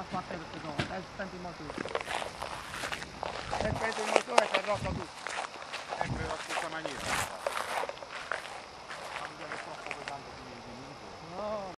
a plateia em motor. Deve tanto em motor, essa é a nossa luz. Ecco, ho maneira.